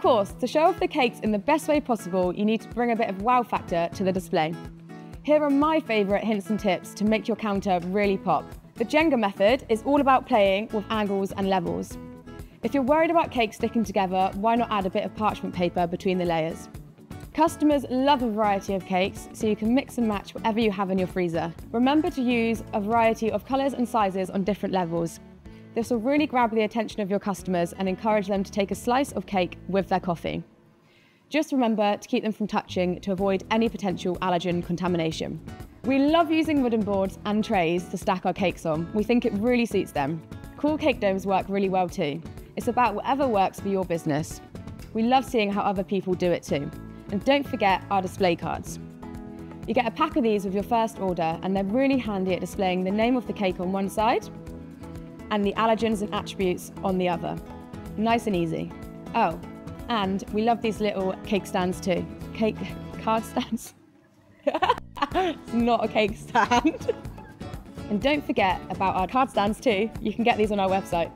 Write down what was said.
course, to show off the cakes in the best way possible, you need to bring a bit of wow factor to the display. Here are my favourite hints and tips to make your counter really pop. The Jenga method is all about playing with angles and levels. If you're worried about cakes sticking together, why not add a bit of parchment paper between the layers? Customers love a variety of cakes, so you can mix and match whatever you have in your freezer. Remember to use a variety of colours and sizes on different levels. This will really grab the attention of your customers and encourage them to take a slice of cake with their coffee. Just remember to keep them from touching to avoid any potential allergen contamination. We love using wooden boards and trays to stack our cakes on. We think it really suits them. Cool cake domes work really well too. It's about whatever works for your business. We love seeing how other people do it too. And don't forget our display cards. You get a pack of these with your first order and they're really handy at displaying the name of the cake on one side and the allergens and attributes on the other. Nice and easy. Oh, and we love these little cake stands too. Cake card stands. it's not a cake stand. and don't forget about our card stands too. You can get these on our website.